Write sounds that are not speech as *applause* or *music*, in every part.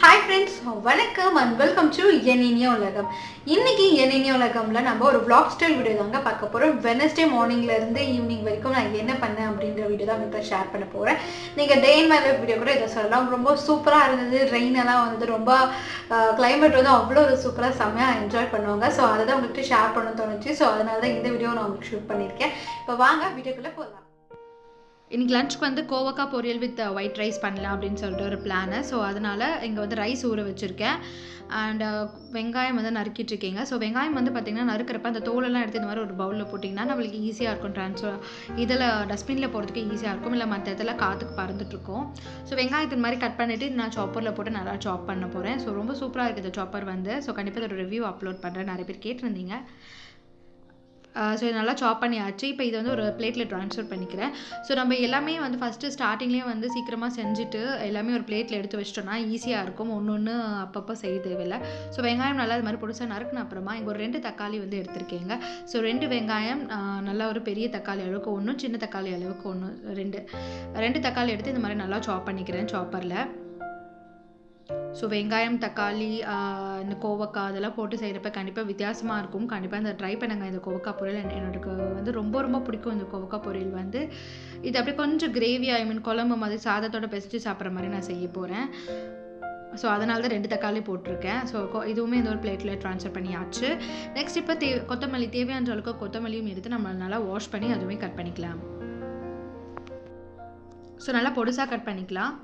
Hi friends வணக்கம் and welcome to என் இனிய உலகம் இன்னைக்கு என் இனிய உலகம்ல நம்ம ஒரு vlog ஸ்டைல் வீடியோ தாங்க பார்க்க போகிறோம் வெனஸ்டே மார்னிங்ல இருந்து ஈவினிங் வரைக்கும் நான் என்ன பண்ணேன் அப்படின்ற வீடியோ தான் உங்கள்கிட்ட ஷேர் பண்ண போகிறேன் நீங்கள் day in my life video கூட இதை சொல்லலாம். ரொம்ப சூப்பராக இருந்தது. ரெயின் எல்லாம் வந்து ரொம்ப கிளைமேட் வந்து அவ்வளோ ஒரு சூப்பராக செம்மையாக என்ஜாய் பண்ணுவாங்க. ஸோ அதை தான் உங்கள்கிட்ட ஷேர் பண்ண தோணுச்சு. ஸோ அதனால தான் இந்த வீடியோ நான் உங்களுக்கு ஷூட் பண்ணியிருக்கேன். இப்போ வாங்க வீடியோக்குள்ளே போகலாம். இன்றைக்கி லஞ்சுக்கு வந்து கோவக்காய் பொரியல் வித் ஒயிட் ரைஸ் பண்ணலாம் அப்படின்னு சொல்லிட்டு ஒரு பிளானு ஸோ அதனால் இங்கே வந்து ரைஸ் ஊற வச்சுருக்கேன். அண்ட் uh, வெங்காயம் வந்து நறுக்கிட்டு இருக்கீங்க. ஸோ வெங்காயம் வந்து பார்த்திங்கன்னா நறுக்கிறப்ப அந்த தோலெல்லாம் எடுத்து இந்த மாதிரி ஒரு பவுலில் போட்டிங்கன்னா நம்மளுக்கு ஈஸியாக இருக்கும் ட்ரான்ஸ்ஃபர் இதில் டஸ்ட்பினில் போகிறதுக்கு ஈஸியாக இருக்கும். இல்லை மற்ற இடத்துல காற்றுக்கு பறந்துட்டுருக்கும் ஸோ வெங்காயத்தை இந்த மாதிரி கட் பண்ணிவிட்டு நான் சாப்பரில் போட்டு நல்லா சாப் பண்ண போகிறேன் ஸோ ரொம்ப சூப்பராக இருக்குது இந்த சாப்பர் வந்து. ஸோ கண்டிப்பாக இதோட ரிவ்யூ அப்லோட் பண்ணுறேன் நிறைய பேர் கேட்டிருந்தீங்க. ஸோ இது நல்லா சாப் பண்ணியாச்சு. இப்போ இதை வந்து ஒரு பிளேட்டில் ட்ரான்ஸ்ஃபர் பண்ணிக்கிறேன். ஸோ நம்ம எல்லாமே வந்து ஃபஸ்ட்டு ஸ்டார்டிங்லேயே வந்து சீக்கிரமாக செஞ்சுட்டு எல்லாமே ஒரு பிளேட்டில் எடுத்து வச்சிட்டோம்னா ஈஸியாக இருக்கும். ஒன்று ஒன்று அப்பப்போ செய்ய தேவையில்லை. ஸோ வெங்காயம் நல்லா இது மாதிரி பொடிசாக நறுக்குன அப்புறமா இங்கே ஒரு ரெண்டு தக்காளி வந்து எடுத்திருக்கேங்க. ஸோ ரெண்டு வெங்காயம் நல்லா ஒரு பெரிய தக்காளி அளவுக்கு ஒன்று சின்ன தக்காளி அளவுக்கு ஒன்று ரெண்டு. ரெண்டு தக்காளி எடுத்து இந்த மாதிரி நல்லா சாப் பண்ணிக்கிறேன் சாப்பரில் ஸோ வெங்காயம் தக்காளி இந்த கோவக்காய் அதெல்லாம் போட்டு செய்கிறப்ப கண்டிப்பாக வித்தியாசமாக இருக்கும். கண்டிப்பாக இந்த ட்ரை பண்ணுங்க இந்த கோவக்காய் பொரியல் எனக்கு வந்து ரொம்ப ரொம்ப பிடிக்கும் இந்த கோவக்காய் பொரியல் வந்து. இது அப்படியே கொஞ்சம் கிரேவி ஐ மீன் குழம்பு மாதிரி சாதத்தோட பிசைஞ்சு சாப்பிட்ற மாதிரி நான் செய்ய போகிறேன் ஸோ அதனால தான் ரெண்டு தக்காளி போட்டிருக்கேன். ஸோ இதுவுமே இந்த ஒரு பிளேட்டில் ட்ரான்ஸ்ஃபர் பண்ணியாச்சு. நெக்ஸ்ட் இப்போ தே கொத்தமல்லி தேவையான அளவுக்கு கொத்தமல்லியும் எடுத்து நம்ம நல்லா வாஷ் பண்ணி அதுவுமே கட் பண்ணிக்கலாம். ஸோ நல்லா பொடுசாக கட் பண்ணிக்கலாம்.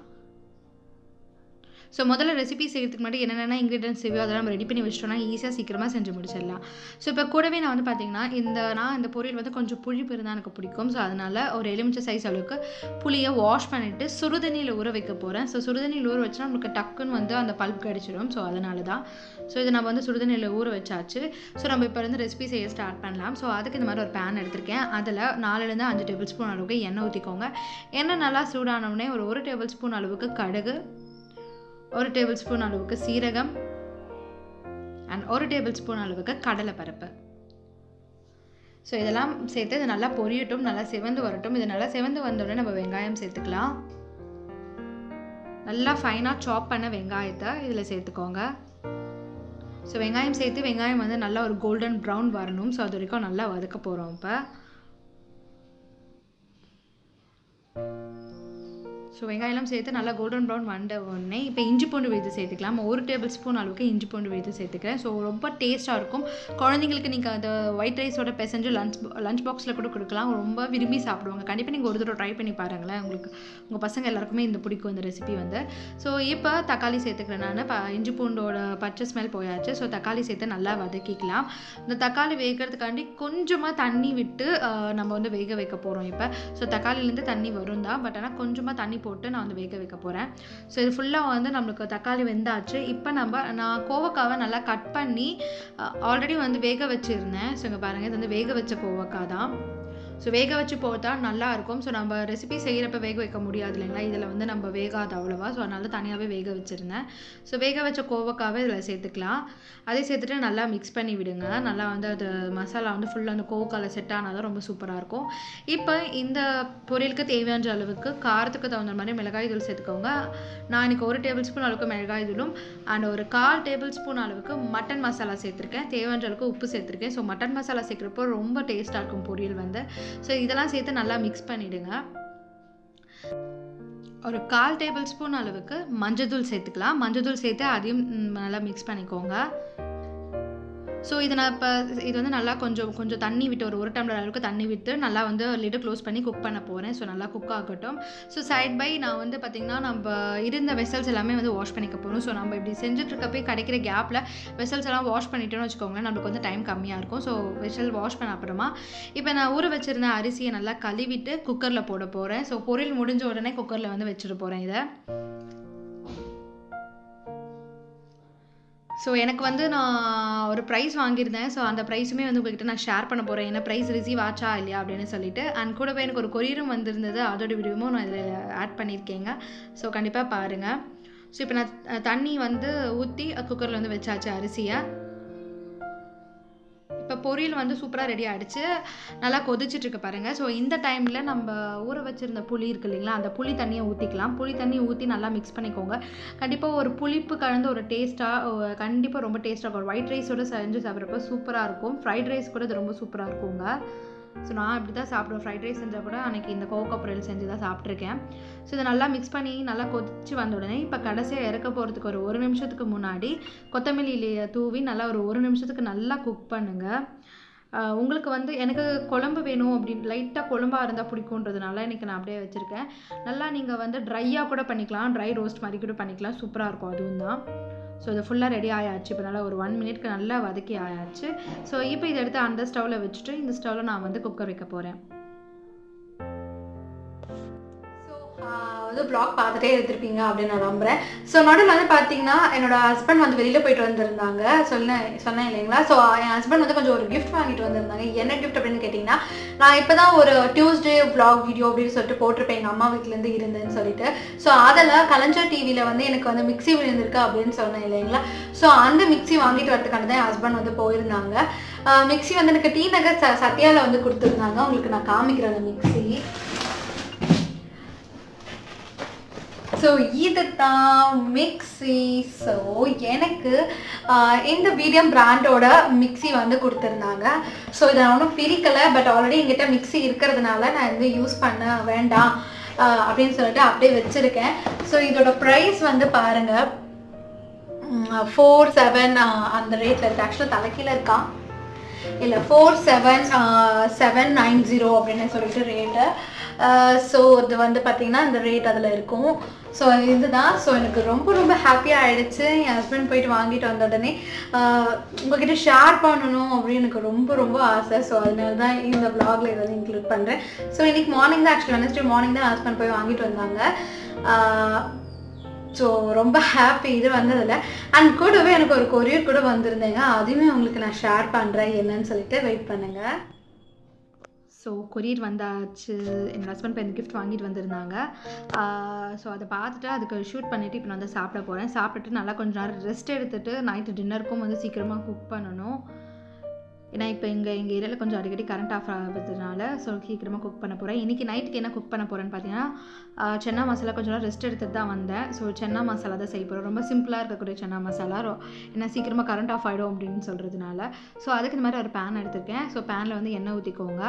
ஸோ முதல்ல ரெசிபி செய்கிறதுக்கு முன்னாடி என்னென்ன இன்க்ரீடியன்ஸ் தேவையோ அதெல்லாம் நம்ம ரெடி பண்ணி வச்சிட்டோம்னா ஈஸியாக சீக்கிரமாக செஞ்சு முடிச்சிடலாம். ஸோ இப்போ கூடவே நான் வந்து பார்த்தீங்கன்னா இந்த நான் இந்த பொரியல் வந்து கொஞ்சம் புளிப்பு இருந்தால் எனக்கு பிடிக்கும். ஸோ அதனால் ஒரு எலுமிச்சை சைஸ் அளவுக்கு புளியை வாஷ் பண்ணிவிட்டு சுடுதண்ணியில் ஊற வைக்க போகிறேன் ஸோ சுடுதண்ணியில் ஊற வச்சுனா நம்மளுக்கு டக்குன்னு வந்து அந்த பல்ப் கடிச்சிடும். ஸோ அதனால தான் ஸோ இதை நம்ம வந்து சுடுதண்ணியில் ஊற வச்சாச்சு. ஸோ நம்ம இப்போ வந்து ரெசிபி செய்ய ஸ்டார்ட் பண்ணலாம். ஸோ அதுக்கு இந்த மாதிரி ஒரு பேன் எடுத்திருக்கேன். அதில் நாலுலேருந்து அஞ்சு டேபிள் ஸ்பூன் அளவுக்கு எண்ணெய் ஊற்றிக்கோங்க எண்ணெய் நல்லா சூடானவுடனே ஒரு ஒரு டேபிள் ஸ்பூன் அளவுக்கு கடுகு ஒரு டேபிள் ஸ்பூன் அளவுக்கு சீரகம் அண்ட் ஒரு டேபிள் ஸ்பூன் அளவுக்கு கடலைப்பருப்பு. ஸோ இதெல்லாம் சேர்த்து இது நல்லா பொரியட்டும் நல்லா செவந்து வரட்டும். இது நல்லா செவந்து வந்தோடனே நம்ம வெங்காயம் சேர்த்துக்கலாம். நல்லா ஃபைனாக சாப் பண்ண வெங்காயத்தை இதில் சேர்த்துக்கோங்க. ஸோ வெங்காயம் சேர்த்து வெங்காயம் வந்து நல்லா ஒரு கோல்டன் ப்ரௌன் வரணும். ஸோ அது வரைக்கும் நல்லா வதக்க போகிறோம் இப்போ. ஸோ வெங்காயம்லாம் சேர்த்து நல்லா கோல்டன் ப்ரௌன் வந்த உடனே இப்போ இஞ்சி பூண்டு விழுது சேர்த்துக்கலாம். ஒரு டேபிள் ஸ்பூன் அளவுக்கு இஞ்சி பூண்டு விழுது சேர்த்துக்கிறேன். ஸோ ரொம்ப டேஸ்ட்டாக இருக்கும். குழந்தைங்களுக்கு நீங்கள் அந்த ஒயிட் ரைஸோட பெசஞ்சு லஞ்ச் லஞ்ச் பாக்ஸில் கூட கொடுக்கலாம். ரொம்ப விரும்பி சாப்பிடுவாங்க. கண்டிப்பாக நீங்கள் ஒரு தடவை ட்ரை பண்ணி பாருங்களேன். உங்களுக்கு உங்கள் பசங்க எல்லாருக்குமே இந்த பிடிக்கும் இந்த ரெசிபி வந்து. ஸோ இப்போ தக்காளி சேர்த்துக்கிறேன் நான். ப இஞ்சி பூண்டோட பச்சை ஸ்மெல் போயாச்சு. ஸோ தக்காளி சேர்த்து நல்லா வதக்கிக்கலாம். இந்த தக்காளி வேகிறதுக்காண்டி கொஞ்சமாக தண்ணி விட்டு நம்ம வந்து வேக வைக்க போகிறோம் இப்போ. ஸோ தக்காளிலேருந்து தண்ணி வரும் தான் பட் ஆனால் கொஞ்சமாக தண்ணி போட்டு நான் வந்து வேக வைக்க போகிறேன் ஸோ இது ஃபுல்லாக வந்து நம்மளுக்கு தக்காளி வெந்தாச்சு. இப்போ நம்ம நான் கோவக்காவை நல்லா கட் பண்ணி ஆல்ரெடி வந்து வேக வச்சுருந்தேன். ஸோ இங்கே பாருங்கள் இது வந்து வேக வச்ச கோவக்காய் தான் ஸோ வேக வச்சு போட்டா நல்லா இருக்கும். ஸோ நம்ம ரெசிபி செய்கிறப்ப வேக வைக்க முடியாது இல்லைங்களா? இதில் வந்து நம்ம வேகாது அவ்வளோவா. ஸோ அதனால தனியாகவே வேக வச்சுருந்தேன். ஸோ வேக வச்ச கோவக்காவே இதில் சேர்த்துக்கலாம். அதே சேர்த்துட்டு நல்லா மிக்ஸ் பண்ணி விடுங்க. நல்லா வந்து அது மசாலா வந்து ஃபுல்லாக அந்த கோவக்காவில் செட் ஆனால் தான் ரொம்ப சூப்பராக இருக்கும். இப்போ இந்த பொரியலுக்கு தேவையான அளவுக்கு காரத்துக்கு தகுந்த மாதிரி மிளகாய் தூள் சேர்த்துக்கோங்க. நான் இன்னைக்கு ஒரு டேபிள் ஸ்பூன் அளவுக்கு மிளகாய் தூளும் அண்ட் ஒரு கால் டேபிள் ஸ்பூன் அளவுக்கு மட்டன் மசாலா சேர்த்துருக்கேன். தேவையான அளவுக்கு உப்பு சேர்த்துருக்கேன். ஸோ மட்டன் மசாலா சேர்க்குறப்போ ரொம்ப டேஸ்ட்டாக இருக்கும் பொரியல் வந்து. ஸோ இதெல்லாம் சேர்த்து நல்லா மிக்ஸ் பண்ணிவிடுங்க ஒரு கால் டேபிள் ஸ்பூன் அளவுக்கு மஞ்சள் தூள் சேர்த்துக்கலாம். மஞ்சள் தூள் சேர்த்து அதையும் நல்லா மிக்ஸ் பண்ணிக்கோங்க. ஸோ இதை நான் இப்போ இது வந்து நல்லா கொஞ்சம் கொஞ்சம் தண்ணி விட்டு ஒரு ஒரு டம்ளர் அளவுக்கு தண்ணி விட்டு நல்லா வந்து லிட்டு க்ளோஸ் பண்ணி குக் பண்ண போகிறேன் ஸோ நல்லா குக் ஆகட்டும். ஸோ சைட் பை நான் வந்து பார்த்திங்கன்னா நம்ம இருந்த வெசல்ஸ் எல்லாமே வந்து வாஷ் பண்ணிக்க போகிறோம் ஸோ நம்ம இப்படி செஞ்சுட்ருக்கப்பே கிடைக்கிற கேப்பில் வெசல்ஸ் எல்லாம் வாஷ் பண்ணிட்டோன்னு வச்சுக்கோங்களேன் நம்மளுக்கு வந்து டைம் கம்மியாக இருக்கும். ஸோ வெசல் வாஷ் பண்ண அப்புறமா இப்போ நான் ஊற வச்சிருந்த அரிசியை நல்லா கழுவிட்டு குக்கரில் போட போகிறேன் ஸோ பொரியல் முடிஞ்ச உடனே குக்கரில் வந்து வச்சுட்டு போகிறேன் இதை. ஸோ எனக்கு வந்து நான் ஒரு ப்ரைஸ் வாங்கியிருந்தேன். ஸோ அந்த ப்ரைஸுமே வந்து உங்ககிட்ட நான் ஷேர் பண்ண போகிறேன் என்ன ப்ரைஸ் ரிசீவ் ஆச்சா இல்லையா அப்படின்னு சொல்லிட்டு. அண்ட் கூடவே எனக்கு ஒரு கொரியரும் வந்திருந்தது. அதோட வீடியோவும் நான் இதில் ஆட் பண்ணியிருக்கேங்க. ஸோ கண்டிப்பாக பாருங்கள் ஸோ இப்போ நான் தண்ணி வந்து ஊற்றி குக்கரில் வந்து வச்சாச்சு அரிசியை. இப்போ பொரியல் வந்து சூப்பராக ரெடி ஆகிடுச்சு நல்லா கொதிச்சிட்டுருக்கு பாருங்கள் ஸோ இந்த டைமில் நம்ம ஊற வச்சுருந்த புளி இருக்கு இல்லைங்களா அந்த புளி தண்ணியை ஊற்றிக்கலாம் புளி தண்ணி ஊற்றி நல்லா மிக்ஸ் பண்ணிக்கோங்க. கண்டிப்பாக ஒரு புளிப்பு கலந்து ஒரு டேஸ்ட்டாக கண்டிப்பாக ரொம்ப டேஸ்ட்டாக இருக்கும். ஒயிட் ரைஸோட செஞ்சு சாப்பிட்றப்ப சூப்பராக இருக்கும். ஃப்ரைட் ரைஸ் கூட இது ரொம்ப சூப்பராக இருக்குங்க. ஸோ நான் இப்படி தான் சாப்பிடுவேன். ஃப்ரைட் ரைஸ் செஞ்சால் கூட அன்றைக்கி இந்த கோகோ பொரியல் செஞ்சு தான் சாப்பிட்ருக்கேன் ஸோ இதை நல்லா மிக்ஸ் பண்ணி நல்லா கொதிச்சு வந்த உடனே இப்போ கடைசியாக இறக்க போகிறதுக்கு ஒரு ஒரு நிமிஷத்துக்கு முன்னாடி கொத்தமல்லி தூவி நல்லா ஒரு ஒரு நிமிஷத்துக்கு நல்லா குக் பண்ணுங்கள் உங்களுக்கு வந்து எனக்கு குழம்பு வேணும் அப்படின்னு லைட்டாக குழம்பாக இருந்தால் பிடிக்குன்றதுனால இன்றைக்கி நான் அப்படியே வச்சுருக்கேன். நல்லா நீங்கள் வந்து ட்ரையாக கூட பண்ணிக்கலாம். ட்ரை ரோஸ்ட் மாதிரி கூட பண்ணிக்கலாம். சூப்பராக இருக்கும். அதுவும் தான். ஸோ இது ஃபுல்லாக ரெடி ஆயாச்சு. இப்போ நல்லா ஒரு ஒன் மினிட்க்கு நல்லா வதக்கி ஆயாச்சு. ஸோ இப்போ இதை எடுத்து அந்த ஸ்டவ்வில் வச்சுட்டு இந்த ஸ்டவ்வில் நான் வந்து குக்கர் வைக்க போகிறேன் வந்து பிளாக் பார்த்துட்டே இருந்திருப்பீங்க அப்படின்னு நான் நம்புறேன். ஸோ நடுவில் வந்து பார்த்தீங்கன்னா என்னோட ஹஸ்பண்ட் வந்து வெளியில் போயிட்டு வந்திருந்தாங்க. சொன்னேன் சொன்னேன் இல்லைங்களா? ஸோ என் ஹஸ்பண்ட் வந்து கொஞ்சம் ஒரு கிஃப்ட் வாங்கிட்டு வந்திருந்தாங்க. என்ன கிஃப்ட் அப்படின்னு கேட்டிங்கன்னா நான் இப்போ தான் ஒரு டியூஸ்டே பிளாக் வீடியோ அப்படின்னு சொல்லிட்டு போட்டிருப்பேன். எங்கள் அம்மா வீட்டிலேருந்து இருந்தேன்னு சொல்லிட்டு. ஸோ அதில் கலைஞர் டிவியில் வந்து எனக்கு வந்து மிக்ஸி விழுந்திருக்கு அப்படின்னு சொன்னேன் இல்லைங்களா? ஸோ அந்த மிக்ஸி வாங்கிட்டு வரதுக்கான தான் என் ஹஸ்பண்ட் வந்து போயிருந்தாங்க. மிக்ஸி வந்து எனக்கு டி நகர் ச சத்யாவில் வந்து கொடுத்துருந்தாங்க. உங்களுக்கு நான் காமிக்கிறேன் அந்த மிக்ஸி ஸோ இது தான் மிக்ஸி ஸோ எனக்கு இந்த வீடியம் பிராண்டோட மிக்ஸி வந்து கொடுத்துருந்தாங்க. ஸோ இதை நான் ஒன்றும் பிரிக்கலை பட் ஆல்ரெடி எங்கிட்ட மிக்ஸி இருக்கிறதுனால நான் வந்து யூஸ் பண்ண வேண்டாம் அப்படின்னு சொல்லிட்டு அப்படியே வச்சுருக்கேன். ஸோ இதோட ப்ரைஸ் வந்து பாருங்கள் ஃபோர் செவன் அந்த ரேட்டில் இருக்குது ஆக்சுவலாக தலைக்கீழ இருக்கா? இல்லை four seven seven nine zero அப்படின்னு சொல்லிட்டு ரேட்டு ஸோ இது வந்து பார்த்தீங்கன்னா இந்த ரேட் அதில் இருக்கும். ஸோ இதுதான். ஸோ எனக்கு ரொம்ப ரொம்ப ஹாப்பியாக ஆகிடுச்சு என் ஹஸ்பண்ட் போயிட்டு வாங்கிட்டு வந்த உடனே உங்ககிட்ட ஷேர் பண்ணணும் அப்படின்னு எனக்கு ரொம்ப ரொம்ப ஆசை. ஸோ அதனால தான் இந்த vlogல இதை வந்து இன்க்ளூட் பண்ணுறேன் ஸோ இன்னைக்கு மார்னிங் தான் ஆக்சுவலி வெனஸ்டே மார்னிங் தான் ஹஸ்பண்ட் போய் வாங்கிட்டு வந்தாங்க. ஸோ ரொம்ப ஹாப்பி இது வந்ததில்ல. அண்ட் கூடவே எனக்கு ஒரு கொரியர் கூட வந்திருந்தேங்க. அதையுமே உங்களுக்கு நான் ஷேர் பண்ணுறேன் என்னன்னு சொல்லிட்டு வெயிட் பண்ணுங்கள் ஸோ கொரியர் வந்தாச்சு. எங்கள் ஹஸ்பண்ட் இப்போ இந்த கிஃப்ட் வாங்கிட்டு வந்திருந்தாங்க. ஸோ அதை பார்த்துட்டு அதுக்கு ஷூட் பண்ணிவிட்டு இப்போ நான் வந்து சாப்பிட போகிறேன் சாப்பிட்டுட்டு நல்லா கொஞ்சம் நேரம் ரெஸ்ட் எடுத்துகிட்டு நைட்டு டின்னருக்கும் வந்து சீக்கிரமாக குக் பண்ணணும். ஏன்னா இப்போ இங்கே எங்கள் ஏரியாவில் கொஞ்சம் அடிக்கடி கரண்ட் ஆஃப் ஆகிறதுனால ஸோ சீக்கிரமாக குக் பண்ண போகிறேன் இன்றைக்கி நைட்டுக்கு என்ன குக் பண்ண போகிறேன்னு பார்த்தீங்கன்னா சென்னா மசாலா கொஞ்சம் நேரம் ரெஸ்ட் எடுத்துட்டு தான் வந்தேன். ஸோ சென்னா மசாலா தான் செய்ய போகிறோம் ரொம்ப சிம்பிளாக இருக்கக்கூடிய சென்னா மசாலா ஏன்னா சீக்கிரமாக கரண்ட் ஆஃப் ஆகிடும் அப்படின்னு சொல்கிறதுனால ஸோ அதுக்கு இந்த மாதிரி ஒரு பேன் எடுத்திருக்கேன். ஸோ பேனில் வந்து எண்ணெய் ஊற்றிக்கோங்க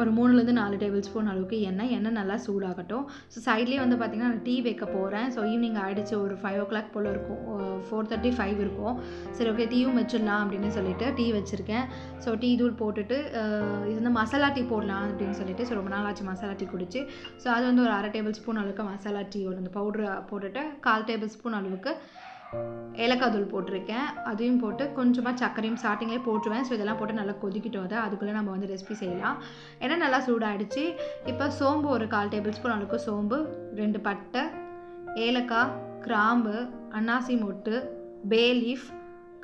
ஒரு மூணுலேருந்து நாலு டேபிள் ஸ்பூன் அளவுக்கு எண்ணெய். எண்ணெய் நல்லா சூடாகட்டும். ஸோ சைட்லேயே வந்து பார்த்திங்கன்னா நான் டீ வைக்க போகிறேன் ஸோ ஈவினிங் ஆகிடுச்சு ஒரு ஃபைவ் ஓ கிளாக் போல் இருக்கும். ஃபோர் தேர்ட்டி ஃபைவ் இருக்கும். சரி ஓகே டீயும் வச்சிடலாம் அப்படின்னு சொல்லிட்டு டீ வச்சுருக்கேன். ஸோ டீ தூள் போட்டுட்டு இது வந்து மசாலா டீ போடலாம் அப்படின்னு சொல்லிட்டு ஸோ ரொம்ப நாள் ஆச்சு மசாலா டீ குடிச்சு. ஸோ அது வந்து ஒரு அரை டேபிள் ஸ்பூன் அளவுக்கு மசாலா டீயோட அந்த பவுட்ரு போட்டுட்டு கால் டேபிள் ஸ்பூன் அளவுக்கு ஏலக்காய் தூள் போட்டிருக்கேன். அதையும் போட்டு கொஞ்சமாக சர்க்கரையும் ஸ்டார்டிங்லேயே போட்டுருவேன். ஸோ இதெல்லாம் போட்டு நல்லா கொதிக்கிட்டோம். அதை அதுக்குள்ளே நம்ம வந்து ரெசிபி செய்யலாம். ஏன்னா நல்லா சூடாயிடுச்சு. இப்போ சோம்பு ஒரு கால் டேபிள் ஸ்பூன் அளவுக்கு சோம்பு ரெண்டு பட்டை ஏலக்காய் கிராம்பு அன்னாசி மொட்டு பே லீஃப்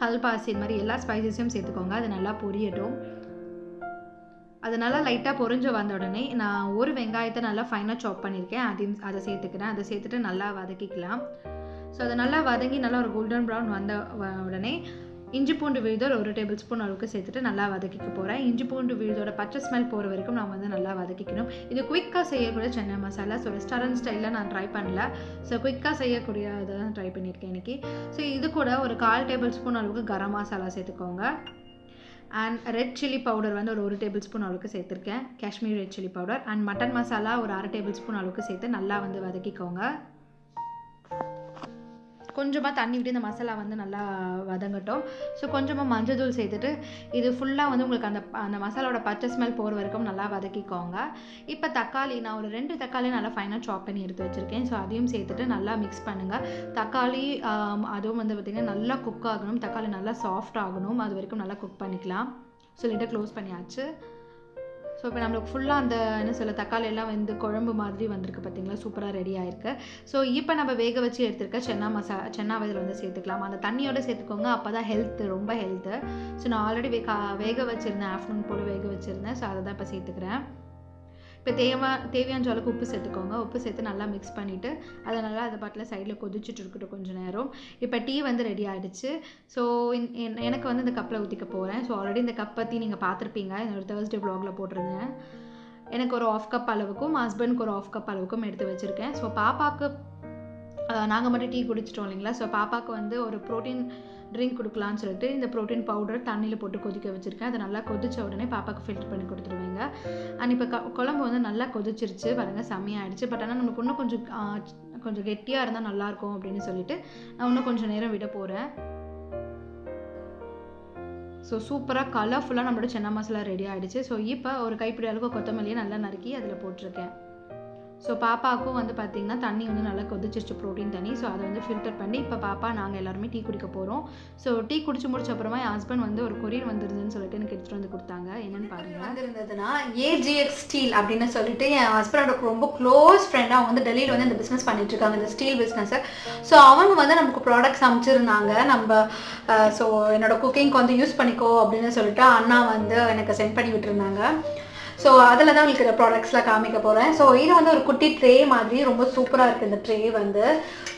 கல்பாசி இது மாதிரி எல்லா ஸ்பைசஸையும் சேர்த்துக்கோங்க. அது நல்லா பொரியட்டும். அது நல்லா லைட்டாக பொரிஞ்சு வந்த உடனே நான் ஒரு வெங்காயத்தை நல்லா ஃபைனாக சாப் பண்ணியிருக்கேன். அதையும் அதை சேர்த்துக்கிறேன். அதை சேர்த்துட்டு நல்லா வதக்கிக்கலாம். ஸோ அதை நல்லா வதங்கி நல்லா ஒரு கோல்டன் ப்ரௌன் வந்த வ- உடனே இஞ்சி பூண்டு விழுதோட ஒரு டேபிள் ஸ்பூன் அளவுக்கு சேர்த்துட்டு நல்லா வதக்கிக்க போகிறேன் இஞ்சி பூண்டு விழுதோட பச்சை ஸ்மெல் போகிற வரைக்கும் நான் வந்து நல்லா வதக்கிக்கணும். இது குயிக்காக செய்யக்கூடிய சென்னை மசாலா. ஸோ ரெஸ்டாரண்ட் ஸ்டைலில் நான் ட்ரை பண்ணல. ஸோ குயிக்காக செய்யக்கூடிய இதை தான் ட்ரை பண்ணியிருக்கேன் இன்றைக்கி ஸோ இது கூட ஒரு கால் டேபிள் ஸ்பூன் அளவுக்கு கரம் மசாலா சேர்த்துக்கோங்க. அண்ட் ரெட் சில்லி பவுடர் வந்து ஒரு ஒரு டேபிள் ஸ்பூன் அளவுக்கு சேர்த்துருக்கேன். Kashmir red chilli powder and mutton masala ஒரு அரை டேபிள் ஸ்பூன் அளவுக்கு சேர்த்து நல்லா வந்து வதக்கிக்கோங்க. கொஞ்சமாக தண்ணி விட்டு இந்த மசாலா வந்து நல்லா வதங்கட்டும். ஸோ கொஞ்சமாக மஞ்சள் தூள் சேர்த்துட்டு இது ஃபுல்லாக வந்து உங்களுக்கு அந்த அந்த மசாலாவோட பச்சை ஸ்மெல் போகிற வரைக்கும் நல்லா வதக்கிக்கோங்க. இப்போ தக்காளி நான் ஒரு ரெண்டு தக்காளி நல்லா ஃபைனாக சாப் பண்ணி எடுத்து வச்சுருக்கேன். ஸோ அதையும் சேர்த்துட்டு நல்லா மிக்ஸ் பண்ணுங்கள் தக்காளி அதுவும் வந்து பார்த்திங்கன்னா நல்லா குக் ஆகணும். தக்காளி நல்லா சாஃப்ட் ஆகணும். அது வரைக்கும் நல்லா குக் பண்ணிக்கலாம். சொல்லிட்டு க்ளோஸ் பண்ணியாச்சு. ஸோ இப்போ நம்மளுக்கு ஃபுல்லாக அந்த என்ன சொல்ல தக்காளி எல்லாம் வந்து குழம்பு மாதிரி வந்திருக்கு பார்த்தீங்களா சூப்பராக ரெடி ஆயிருக்கு. ஸோ இப்போ நம்ம வேக வச்சு எடுத்துருக்க சென்னா மசா சென்னா வயதில் வந்து சேர்த்துக்கலாம். அந்த தண்ணியோட சேர்த்துக்கோங்க. அப்போ தான் ஹெல்த்து ரொம்ப ஹெல்த்து ஸோ நான் ஆல்ரெடி வே கா வேக வச்சுருந்தேன். ஆஃப்டர்நூன் போல் வேக வச்சுருந்தேன். ஸோ அதை தான் இப்போ சேர்த்துக்கிறேன். இப்போ தேவை தேவையான அளவுக்கு உப்பு சேர்த்துக்கோங்க. உப்பு சேர்த்து நல்லா மிக்ஸ் பண்ணிவிட்டு அதை நல்லா அதை பாட்டில் சைடில் கொதிச்சுட்டு இருக்கட்டும் கொஞ்சம் நேரம். இப்போ டீ வந்து ரெடி ஆகிடுச்சு ஸோ எனக்கு வந்து இந்த கப்பில் ஊற்றிக்க போகிறேன் ஸோ ஆல்ரெடி இந்த கப் பற்றி நீங்கள் பார்த்துருப்பீங்க. என்னோட தேர்ஸ்டே வ்ளாகில் போட்டிருந்தேன். எனக்கு ஒரு ஆஃப் கப் அளவுக்கும் ஹஸ்பண்ட்க்கு ஒரு ஆஃப் கப் அளவுக்கும் எடுத்து வச்சுருக்கேன். ஸோ பாப்பாவுக்கு நாங்கள் மட்டும் டீ குடிச்சிட்டோம் இல்லைங்களா? ஸோ பாப்பாவுக்கு வந்து ஒரு ப்ரோட்டீன் ட்ரிங்க் கொடுக்கலான்னு சொல்லிட்டு இந்த ப்ரோட்டீன் பவுடர் தண்ணியில் போட்டு கொதிக்க வச்சுருக்கேன். அதை நல்லா கொதிச்ச உடனே பாப்பாவுக்கு ஃபில்டர் பண்ணி கொடுத்துருவேங்க. அண்ட் இப்போ க குழம்பு வந்து நல்லா கொதிச்சிருச்சு. பாருங்கள் செம்மையாகிடுச்சு பட் ஆனால் நமக்கு இன்னும் கொஞ்சம் கொஞ்சம் கெட்டியாக இருந்தால் நல்லாயிருக்கும் அப்படின்னு சொல்லிட்டு நான் இன்னும் கொஞ்சம் நேரம் விட போகிறேன் ஸோ சூப்பராக கலர்ஃபுல்லாக நம்மளோட சென்னா மசாலா ரெடி ஆகிடுச்சு ஸோ இப்போ ஒரு கைப்பிடி அளவுக்கு கொத்தமல்லியை நல்லா நறுக்கி அதில் போட்டிருக்கேன். ஸோ பாப்பாவுக்கும் வந்து பார்த்திங்கன்னா தண்ணி வந்து நல்லா கொதிச்சிருச்சு ப்ரோட்டீன் தண்ணி. ஸோ அதை வந்து ஃபில்டர் பண்ணி இப்போ பாப்பா நாங்கள் எல்லாருமே டீ குடிக்க போகிறோம் ஸோ டீ குடிச்சு முடிச்ச அப்புறமா என் ஹஸ்பண்ட் வந்து ஒரு கொரியர் வந்துருதுன்னு சொல்லிட்டு எனக்கு எடுத்துகிட்டு வந்து கொடுத்தாங்க. என்னென்னு பாருங்கள் வந்திருந்ததுன்னா ஏஜிஎக்ஸ் ஸ்டீல் அப்படின்னு சொல்லிட்டு என் ஹஸ்பண்டோட ரொம்ப க்ளோஸ் ஃப்ரெண்டாக அவங்க வந்து டெல்லியில் வந்து இந்த பிஸ்னஸ் பண்ணிட்டு இருக்காங்க இந்த ஸ்டீல் பிஸ்னஸை ஸோ அவங்க வந்து நமக்கு ப்ராடக்ட்ஸ் அமைச்சிருந்தாங்க நம்ம ஸோ என்னோட குக்கிங்க்கு வந்து யூஸ் பண்ணிக்கோ அப்படின்னு சொல்லிட்டு அண்ணா வந்து எனக்கு சென்ட் பண்ணி விட்டுருந்தாங்க. ஸோ அதில் தான் உங்களுக்கு இந்த ப்ராடக்ட்ஸ்லாம் காமிக்க போகிறேன் ஸோ இது வந்து ஒரு குட்டி ட்ரே மாதிரி ரொம்ப சூப்பராக இருக்குது இந்த ட்ரே வந்து.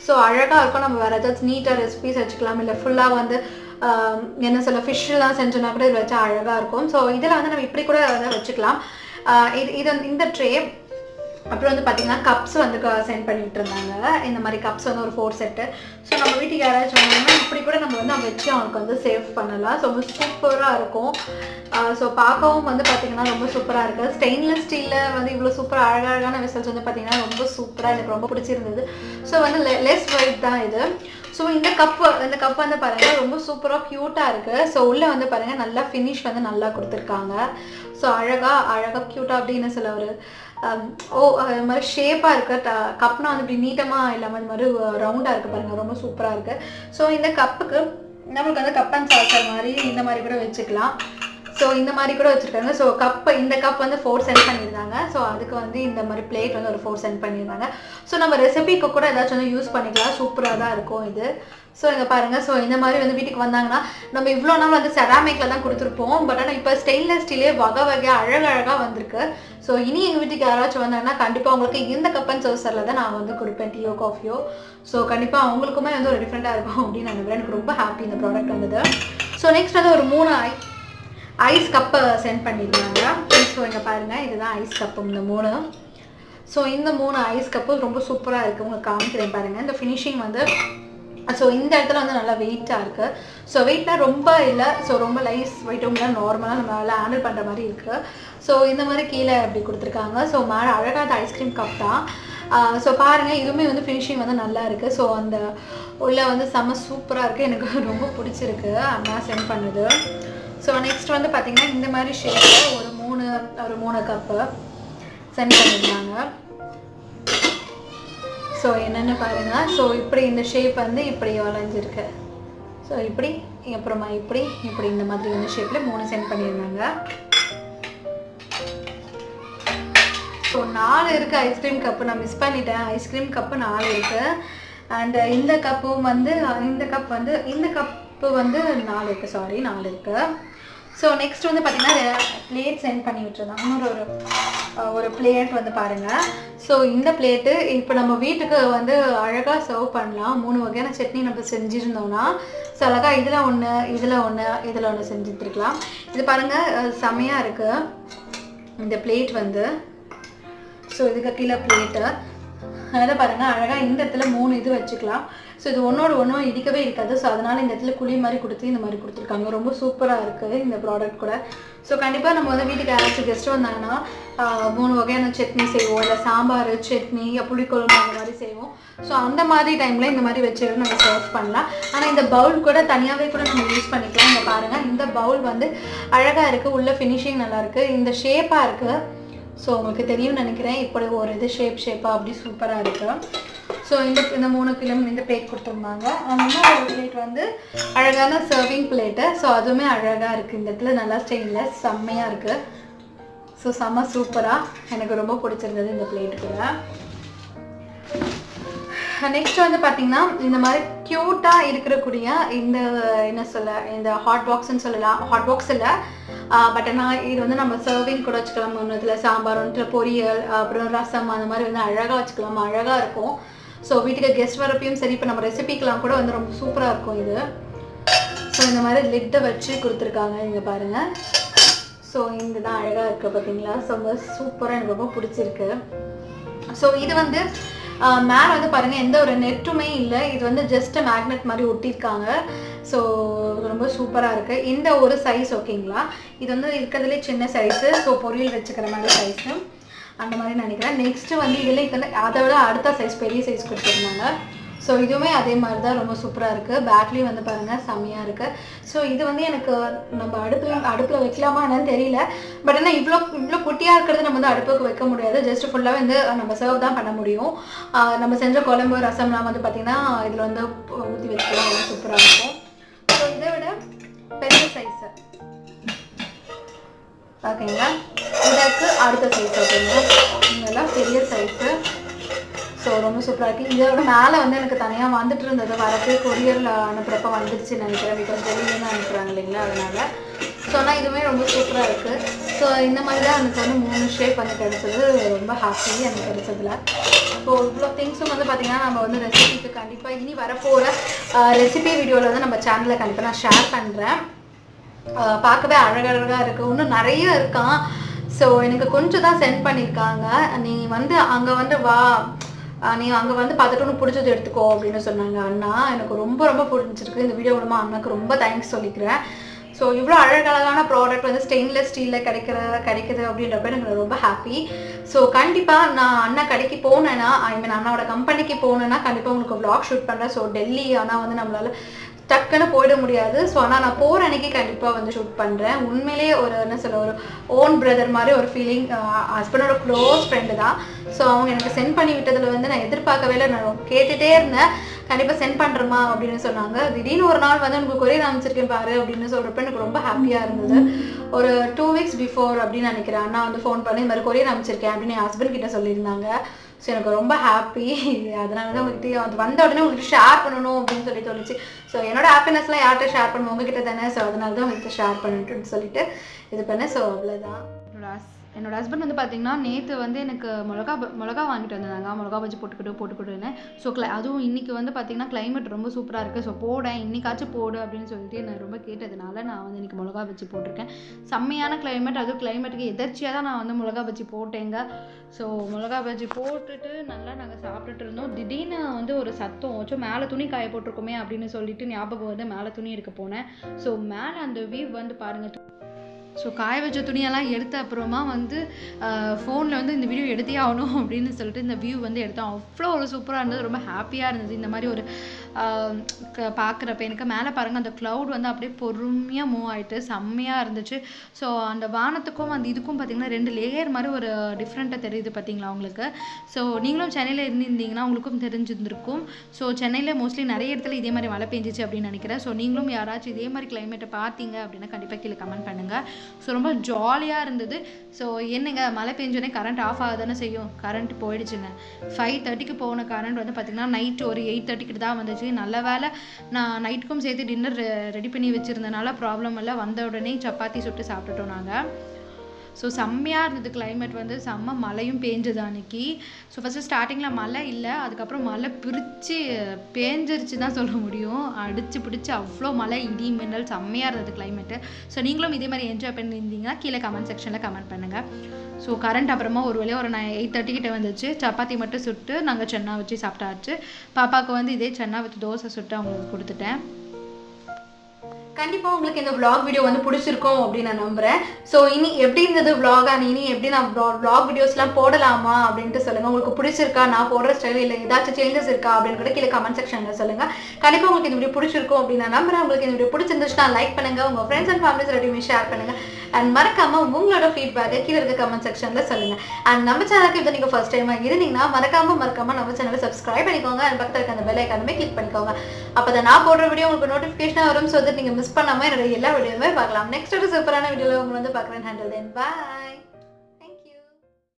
ஸோ அழகாக இருக்கும். நம்ம வேறு ஏதாச்சும் நீட்டாக ரெசிபிஸ் வச்சுக்கலாம். இல்லை ஃபுல்லாக வந்து என்ன சொல்ல ஃபிஷ்லாம் செஞ்சோன்னா கூட இது வச்சா அழகாக இருக்கும். ஸோ இதில் வந்து நம்ம இப்படி கூட வந்து வச்சுக்கலாம். இது இது இந்த ட்ரே அப்புறம் வந்து பார்த்தீங்கன்னா கப்ஸ் வந்து சென்ட் பண்ணிகிட்டு இருந்தாங்க. இந்த மாதிரி கப்ஸ் வந்து ஒரு ஃபோர் செட்டு ஸோ நம்ம வீட்டுக்கு யாராச்சும் வந்தாங்கன்னா இப்படி கூட நம்ம வந்து வச்சு அவனுக்கு வந்து சேவ் பண்ணலாம். ஸோ ரொம்ப சூப்பராக இருக்கும். ஸோ பார்க்கவும் வந்து பார்த்திங்கன்னா ரொம்ப சூப்பராக இருக்குது ஸ்டெயின்லெஸ் ஸ்டீலில் வந்து இவ்வளோ சூப்பராக அழகழகான விசல்ஸ் வந்து பார்த்திங்கன்னா ரொம்ப சூப்பராக எனக்கு ரொம்ப பிடிச்சிருந்தது. ஸோ வந்து லெஸ் வெயிட் தான் இது. ஸோ இந்த கப் இந்த கப் வந்து பாருங்கள் ரொம்ப சூப்பராக க்யூட்டாக இருக்குது ஸோ உள்ளே வந்து பாருங்கள் நல்லா ஃபினிஷ் வந்து நல்லா கொடுத்துருக்காங்க. ஸோ அழகாக அழகாக க்யூட்டாக அப்படின்னு சொல்ல ஒரு ஓ அது மாதிரி ஷேப்பாக இருக்க கப்னா வந்து இப்படி நீட்டமாக இல்லாமல் இது மாதிரி ரவுண்டாக இருக்குது பாருங்கள் ரொம்ப சூப்பராக இருக்குது ஸோ இந்த கப்புக்கு நம்மளுக்கு வந்து கப் அண்ட் சாசர் மாதிரி இந்த மாதிரி கூட வச்சுக்கலாம். ஸோ இந்த மாதிரி கூட வச்சுருக்காங்க. ஸோ கப் இந்த கப் வந்து ஃபோர் சென்ட் பண்ணியிருந்தாங்க. ஸோ அதுக்கு வந்து இந்த மாதிரி பிளேட் வந்து ஒரு ஃபோர் சென்ட் பண்ணியிருந்தாங்க. ஸோ நம்ம ரெசிபிக்கு கூட ஏதாச்சும் வந்து யூஸ் பண்ணிக்கலாம். சூப்பராக தான் இருக்கும் இது. ஸோ இங்கே பாருங்கள் ஸோ இந்த மாதிரி வந்து வீட்டுக்கு வந்தாங்கன்னா நம்ம இவ்வளோ நாள் வந்து செராமிக்கில் தான் கொடுத்துருப்போம். பட் ஆனால் இப்போ ஸ்டெயின்லெஸ் ஸ்டீலே வகை வகையாக அழகழகாக வந்திருக்கு. ஸோ இனி எங்கள் வீட்டுக்கு யாராச்சும் வந்தாங்கன்னா கண்டிப்பாக உங்களுக்கு இந்த கப் அண்ட் தான் நான் வந்து கொடுப்பேன். டீயோ காஃபியோ ஸோ கண்டிப்பாக அவங்களுக்குமே வந்து ஒரு டிஃப்ரெண்ட்டாக இருக்கும் அப்படின்னு நான் எனக்கு ரொம்ப ஹாப்பி இந்த ப்ராடக்ட் வந்தது. ஸோ நெக்ஸ்ட் வந்து ஒரு மூணு ஐ ஐஸ் கப்பை சென்ட் பண்ணியிருந்தாங்க. ஸோ இங்கே பாருங்கள் இதுதான் ஐஸ் கப்பு இந்த மூணு. ஸோ இந்த மூணு ஐஸ் கப்பு ரொம்ப சூப்பராக இருக்குது உங்களுக்கு காமிக்கிறேன் பாருங்கள் இந்த ஃபினிஷிங் வந்து ஸோ இந்த இடத்துல வந்து நல்லா வெயிட்டாக இருக்குது ஸோ வெயிட்னா ரொம்ப இல்லை. ஸோ ரொம்ப லைஸ் வெயிட்டும் இல்லை நார்மலாக நம்மளால் ஹேண்டில் பண்ணுற மாதிரி இருக்குது ஸோ இந்த மாதிரி கீழே அப்படி கொடுத்துருக்காங்க. ஸோ மேலே அழகாக ஐஸ்கிரீம் கப் தான். ஸோ பாருங்கள் இதுவுமே வந்து ஃபினிஷிங் வந்து நல்லா இருக்குது ஸோ அந்த உள்ளே வந்து செம்ம சூப்பராக இருக்குது எனக்கு *laughs* ரொம்ப பிடிச்சிருக்கு. அம்மா சென்ட் பண்ணுது. ஸோ நெக்ஸ்ட் வந்து பார்த்திங்கன்னா இந்த மாதிரி ஷேப்பில் ஒரு மூணு ஒரு மூணு கப்பு சென்ட் பண்ணியிருந்தாங்க ஸோ என்னென்னு பாருங்கள் ஸோ இப்படி இந்த ஷேப் வந்து இப்படி வளைஞ்சிருக்கு. ஸோ இப்படி அப்புறமா இப்படி இப்படி இந்த மாதிரி இந்த ஷேப்பில் மூணு சென்ட் பண்ணியிருந்தாங்க. ஸோ நாலு இருக்குது ஐஸ்கிரீம் கப்பு நான் மிஸ் பண்ணிட்டேன். ஐஸ்கிரீம் கப்பு நாலு இருக்குது அண்ட் இந்த கப்பும் வந்து இந்த கப் வந்து இந்த கப்பு வந்து நாலு இருக்குது சாரி நாலு இருக்குது ஸோ நெக்ஸ்ட் வந்து பார்த்தீங்கன்னா பிளேட் சென்ட் பண்ணி விட்டுருந்தாங்க இன்னொரு ஒரு ஒரு பிளேட் வந்து பாருங்கள் ஸோ இந்த பிளேட்டு இப்போ நம்ம வீட்டுக்கு வந்து அழகாக சர்வ் பண்ணலாம். மூணு வகையான சட்னி நம்ம செஞ்சுருந்தோம்னா ஸோ அழகாக இதில் ஒன்று இதில் ஒன்று இதில் ஒன்று செஞ்சுட்டுருக்கலாம் இது பாருங்கள் செமையாக இருக்குது இந்த பிளேட் வந்து. ஸோ இதுக்கு கீழே பிளேட்டு அதில் பாருங்கள் அழகாக இந்த இடத்துல மூணு இது வச்சுக்கலாம். ஸோ இது ஒன்றோட ஒன்றும் இடிக்கவே இருக்காது. ஸோ அதனால் இந்த இடத்துல குழி மாதிரி கொடுத்து இந்த மாதிரி கொடுத்துருக்காங்க. ரொம்ப சூப்பராக இருக்குது இந்த ப்ராடக்ட் கூட. ஸோ கண்டிப்பாக நம்ம வந்து வீட்டுக்கு யாராச்சும் கெஸ்ட் வந்தாங்கன்னா மூணு வகையான சட்னி செய்வோம். இல்லை சாம்பார் சட்னி புளிக்குழம்பு அந்த மாதிரி செய்வோம். ஸோ அந்த மாதிரி டைமில் இந்த மாதிரி வச்சு நம்ம சர்வ் பண்ணலாம். ஆனால் இந்த பவுல் கூட தனியாகவே கூட நம்ம யூஸ் பண்ணிக்கலாம். இங்கே பாருங்கள் இந்த பவுல் வந்து அழகாக இருக்குது உள்ள ஃபினிஷிங் நல்லாயிருக்கு இந்த ஷேப்பாக இருக்குது ஸோ உங்களுக்கு தெரியும்னு நினைக்கிறேன். இப்படி ஒரு இது ஷேப் ஷேப்பாக அப்படி சூப்பராக இருக்குது ஸோ இந்த இந்த மூணு கிலோ இந்த பிளேட் கொடுத்துருந்தாங்க. இன்னொரு பிளேட் வந்து அழகான சர்விங் பிளேட்டு ஸோ அதுவுமே அழகாக இருக்குது இந்த இடத்துல நல்லா ஸ்டெயின்லெஸ் செம்மையாக இருக்குது ஸோ செம்ம சூப்பராக எனக்கு ரொம்ப பிடிச்சிருந்தது இந்த பிளேட் கூட. நெக்ஸ்ட் வந்து பார்த்தீங்கன்னா இந்த மாதிரி க்யூட்டாக இருக்கக்கூடிய இந்த என்ன சொல்ல இந்த ஹாட் பாக்ஸ்ன்னு சொல்லலாம். ஹாட் பாக்ஸ் இல்லை. பட் ஆனால் இது வந்து நம்ம சர்விங் கூட வச்சுக்கலாம். ஒன்று சாம்பார் ஒன்று பொரியல் அப்புறம் ரசம் அந்த மாதிரி வந்து அழகாக வச்சுக்கலாம். அழகாக இருக்கும். ஸோ வீட்டுக்கு கெஸ்ட் வரப்பையும் சரி இப்போ நம்ம ரெசிபிக்கெலாம் கூட வந்து ரொம்ப சூப்பராக இருக்கும் இது. ஸோ இந்த மாதிரி லிட்டை வச்சு கொடுத்துருக்காங்க இங்கே பாருங்கள் ஸோ இந்த தான் அழகாக இருக்குது பார்த்தீங்களா ஸோ ரொம்ப சூப்பராக எனக்கு ரொம்ப பிடிச்சிருக்கு. ஸோ இது வந்து மேலே வந்து பாருங்கள் எந்த ஒரு நெட்டுமே இல்லை. இது வந்து ஜஸ்ட் மேக்னெட் மாதிரி ஒட்டியிருக்காங்க. ஸோ ரொம்ப சூப்பராக இருக்குது இந்த ஒரு சைஸ் ஓகேங்களா இது வந்து இருக்கிறதுலே சின்ன சைஸு ஸோ பொரியல் வச்சுக்கிற மாதிரி சைஸு அந்த மாதிரி நினைக்கிறேன். நெக்ஸ்ட்டு வந்து இதில் இதில் அதை விட அடுத்த சைஸ் பெரிய சைஸ் கொடுத்துருந்தாங்க. ஸோ இதுவுமே அதே மாதிரி தான் ரொம்ப சூப்பராக இருக்குது பேக்லேயும் வந்து பாருங்கள் செம்மையாக இருக்குது ஸோ இது வந்து எனக்கு நம்ம அடுப்பில் அடுப்பில் வைக்கலாமா என்னன்னு தெரியல. பட் ஆனால் இவ்வளோ இவ்வளோ குட்டியாக இருக்கிறது நம்ம வந்து அடுப்புக்கு வைக்க முடியாது. ஜஸ்ட் ஃபுல்லாக வந்து நம்ம சர்வ் தான் பண்ண முடியும். நம்ம செஞ்ச குழம்பு ரசம்லாம் வந்து பார்த்திங்கன்னா இதில் வந்து ஊற்றி வச்சுக்கலாம். ரொம்ப சூப்பராக இருக்கும். ஸோ இதை விட பெரிய சைஸு ஓகேங்களா இதற்கு அடுத்த சைஸ் ஓகேங்களா இதெல்லாம் பெரிய சைஸு ஸோ ரொம்ப சூப்பராக இருக்குது இதோட மேலே வந்து எனக்கு தனியாக வந்துட்டு இருந்தது. வரது கொரியரில் அனுப்புகிறப்ப வந்துருச்சு நினைக்கிறேன். பிகாஸ் வெளியிலேருந்து அனுப்புகிறாங்க இல்லைங்களா? அதனால். ஸோ ஆனால் இதுவுமே ரொம்ப சூப்பராக இருக்குது ஸோ இந்த மாதிரி தான் எனக்கு வந்து மூணு ஷேப் வந்து கிடச்சது. ரொம்ப ஹாப்பி எனக்கு கிடைச்சதுல. ஸோ இவ்வளோ திங்ஸும் வந்து பார்த்திங்கன்னா நம்ம வந்து ரெசிபிக்கு கண்டிப்பாக இனி வரப்போகிற ரெசிபி வீடியோவில் வந்து நம்ம சேனலில் கண்டிப்பாக நான் ஷேர் பண்ணுறேன் பார்க்கவே அழகழகாக இருக்குது இன்னும் நிறைய இருக்கான். ஸோ எனக்கு கொஞ்சம் தான் சென்ட் பண்ணியிருக்காங்க நீ வந்து அங்கே வந்து வா. நீ அங்கே வந்து பார்த்துட்டு ஒன்று பிடிச்சது எடுத்துக்கோ அப்படின்னு சொன்னாங்க அண்ணா. எனக்கு ரொம்ப ரொம்ப பிடிச்சிருக்கு. இந்த வீடியோ மூலமாக அண்ணாக்கு ரொம்ப தேங்க்ஸ் சொல்லிக்கிறேன். ஸோ இவ்வளோ அழகழகான ப்ராடக்ட் வந்து ஸ்டெயின்லெஸ் ஸ்டீலில் கிடைக்கிற கிடைக்குது அப்படின்றப்ப எனக்கு ரொம்ப ஹாப்பி ஸோ கண்டிப்பாக நான் அண்ணா கடைக்கு போனேன்னா ஐ மீன் அண்ணாவோட கம்பெனிக்கு போனேன்னா கண்டிப்பாக உங்களுக்கு vlog ஷூட் பண்ணுறேன் ஸோ டெல்லி ஆனால் வந்து நம்மளால டக்குன்னு போயிட முடியாது. ஸோ ஆனால் நான் போகிற அன்னைக்கு கண்டிப்பாக வந்து ஷூட் பண்ணுறேன் உண்மையிலேயே ஒரு என்ன சொல்ல ஒரு ஓன் பிரதர் மாதிரி ஒரு ஃபீலிங் ஹஸ்பண்டோட க்ளோஸ் ஃப்ரெண்டு தான். ஸோ அவங்க எனக்கு சென்ட் பண்ணி விட்டதில் வந்து நான் எதிர்பார்க்கவே இல்லை. நான் கேட்டுகிட்டே இருந்தேன். கண்டிப்பாக சென்ட் பண்ணுறமா அப்படின்னு சொன்னாங்க. திடீர்னு ஒரு நாள் வந்து உங்களுக்கு கொரியர் அமைச்சிருக்கேன் பாரு அப்படின்னு சொல்கிறப்ப எனக்கு ரொம்ப ஹாப்பியாக இருந்தது. ஒரு டூ வீக்ஸ் பிஃபோர் அப்படின்னு நினைக்கிறேன். அண்ணா வந்து ஃபோன் பண்ணி இந்த மாதிரி கொரியர் அமைச்சிருக்கேன் அப்படின்னு என் ஹஸ்பண்ட் கிட்ட சொல்லியிருந்தாங்க. ஸோ எனக்கு ரொம்ப ஹாப்பி *laughs* அதனால தான் உங்ககிட்ட அது வந்த உடனே உங்ககிட்ட ஷேர் பண்ணணும் அப்படின்னு சொல்லி தோணுச்சு. ஸோ என்னோட ஹாப்பினஸ்லாம் யார்கிட்ட ஷேர் பண்ணுவோம் உங்ககிட்ட தானே. ஸோ அதனால தான் உங்ககிட்ட ஷேர் பண்ணிட்டுன்னு சொல்லிட்டு இது பண்ணேன். ஸோ அவ்வளோதான் என்னோட ஹஸ்பண்ட் வந்து பார்த்தீங்கன்னா நேற்று வந்து எனக்கு மிளகா மிளகா வாங்கிட்டு வந்தாங்க மிளகா பஜ்ஜி போட்டுக்கிட்டு போட்டுக்கிட்டுன்னு ஸோ க்ளை அதுவும் இன்றைக்கி வந்து பார்த்தீங்கன்னா கிளைமேட் ரொம்ப சூப்பராக இருக்குது ஸோ போடேன். இன்றைக்காச்சும் போடு அப்படின்னு சொல்லிட்டு நான் ரொம்ப கேட்டதுனால நான் வந்து இன்றைக்கி மிளகா பஜ்ஜி போட்டிருக்கேன். செம்மையான கிளைமேட் அதுவும் கிளைமேட்டுக்கு எதர்ச்சியாக தான் நான் வந்து மிளகா பஜ்ஜி போட்டேங்க. ஸோ மிளகா பஜ்ஜி போட்டுட்டு நல்லா நாங்கள் சாப்பிட்டுட்டு இருந்தோம். திடீர்னு வந்து ஒரு சத்தம் வச்சோம் மேலே துணி காய போட்டிருக்கோமே அப்படின்னு சொல்லிட்டு ஞாபகம் வந்து மேலே துணி எடுக்க போனேன். ஸோ மேலே அந்த வியூ வந்து பாருங்கள் ஸோ காய வச்ச துணியெல்லாம் எடுத்த அப்புறமா வந்து ஃபோனில் வந்து இந்த வீடியோ எடுத்தே ஆகணும் அப்படின்னு சொல்லிட்டு இந்த வியூ வந்து எடுத்தோம். அவ்வளோ ஒரு சூப்பராக இருந்தது. ரொம்ப ஹாப்பியாக இருந்தது. இந்த மாதிரி ஒரு பார்க்குறப்ப எனக்கு மேலே பாருங்கள் அந்த க்ளவுட் வந்து அப்படியே பொறுமையாக மூவ் ஆகிட்டு செம்மையாக இருந்துச்சு. ஸோ அந்த வானத்துக்கும் அந்த இதுக்கும் பார்த்தீங்கன்னா ரெண்டு லேயர் மாதிரி ஒரு டிஃப்ரெண்ட்டாக தெரியுது பார்த்தீங்களா உங்களுக்கு? ஸோ நீங்களும் சென்னையில் இருந்திருந்தீங்கன்னா உங்களுக்கும் தெரிஞ்சிருந்திருக்கும். ஸோ சென்னையில் மோஸ்ட்லி நிறைய இடத்துல இதே மாதிரி மழை பெஞ்சிச்சு அப்படின்னு நினைக்கிறேன். ஸோ நீங்களும் யாராச்சும் இதே மாதிரி கிளைமேட்டை பார்த்தீங்க அப்படின்னா கண்டிப்பாக கீழே கமெண்ட் பண்ணுங்கள் ஸோ ரொம்ப ஜாலியாக இருந்தது. ஸோ என்னங்க மழை பெஞ்சோடனே கரண்ட் ஆஃப் ஆகதான செய்யும்? கரண்ட் போயிடுச்சுங்க. ஃபைவ் தேர்ட்டிக்கு போன கரண்ட் வந்து பார்த்திங்கன்னா நைட் ஒரு எயிட் தேர்ட்டிக்கு தான் வந்துச்சு. நல்ல வேளை நான் நைட்டுக்கும் சேர்த்து டின்னர் ரெடி பண்ணி வச்சுருந்தனால ப்ராப்ளம் இல்லை. வந்த உடனே சப்பாத்தி சுட்டு சாப்பிட்டுட்டோம் நாங்கள் ஸோ செம்மையாக இருந்தது கிளைமேட் வந்து. செம்ம மழையும் பேஞ்சது அன்னைக்கு. ஸோ ஃபஸ்ட்டு ஸ்டார்டிங்கில் மழை இல்லை. அதுக்கப்புறம் மழை பிரித்து பேஞ்சிருச்சு தான் சொல்ல முடியும். அடித்து பிடிச்சி அவ்வளோ மழை இடி மின்னல் செம்மையாக இருந்தது கிளைமேட்டு ஸோ நீங்களும் இதே மாதிரி என்ஜாய் பண்ணியிருந்தீங்கன்னா கீழே கமெண்ட் செக்ஷனில் கமெண்ட் பண்ணுங்கள் ஸோ கரண்ட் அப்புறமா ஒரு வேலையை ஒரு நான் எயிட் தேர்ட்டி கிட்டே வந்துச்சு. சப்பாத்தி மட்டும் சுட்டு நாங்கள் சென்னா வச்சு சாப்பிட்டாச்சு. பாப்பாவுக்கு வந்து இதே சென்னா வச்சு தோசை சுட்டு அவங்களுக்கு கொடுத்துட்டேன். கண்டிப்பாக உங்களுக்கு இந்த விளாக் வீடியோ வந்து பிடிச்சிருக்கும் அப்படின்னு நான் நம்புறேன். ஸோ இனி எப்படி இருந்தது vlog அண்ட் இனி எப்படி நான் விளாக் வீடியோஸ்லாம் போடலாமா அப்படின்ட்டு சொல்லுங்கள் உங்களுக்கு பிடிச்சிருக்கா? நான் போடுற ஸ்டைல் இல்லை. ஏதாச்சும் சேஞ்சஸ் இருக்கா அப்படின்னு கூட கீழே கமெண்ட் செக்ஷனில் சொல்லுங்கள் கண்டிப்பாக உங்களுக்கு இந்த வீடியோ பிடிச்சிருக்கும் அப்படின்னு நான் நம்புறேன். உங்களுக்கு இந்த வீடியோ பிடிச்சிருந்துச்சுன்னா லைக் பண்ணுங்க. உங்கள் ஃப்ரெண்ட்ஸ் அண்ட் ஃபேமிலிஸ் ரெடியுமே ஷேர் பண்ணுங்கள் அண்ட் மறக்காம உங்களோட ஃபீட்பேக்கை கீழே இருக்க கமெண்ட் செக்ஷன்ல சொல்லுங்க. அண்ட் நம்ம சேனலுக்கு இப்போ நீங்க ஃபர்ஸ்ட் டைமா இருந்தீங்கன்னா மறக்காம மறக்காம நம்ம சேனலை சப்ஸ்கிரைப் பண்ணிக்கோங்க. அண்ட் பக்கத்தில் இருக்க அந்த பெல் ஐக்கானுமே கிளிக் பண்ணிக்கோங்க. அப்போ நான் போடுற வீடியோ உங்களுக்கு நோட்டிஃபிகேஷனாக வரும். ஸோ தட் நீங்க மிஸ் பண்ணாம என்னோட எல்லா வீடியோவுமே பார்க்கலாம். நெக்ஸ்ட் ஒரு சூப்பரான வீடியோவில் உங்களை வந்து பார்க்குறேன். ஹேண்டில் தென் பாய்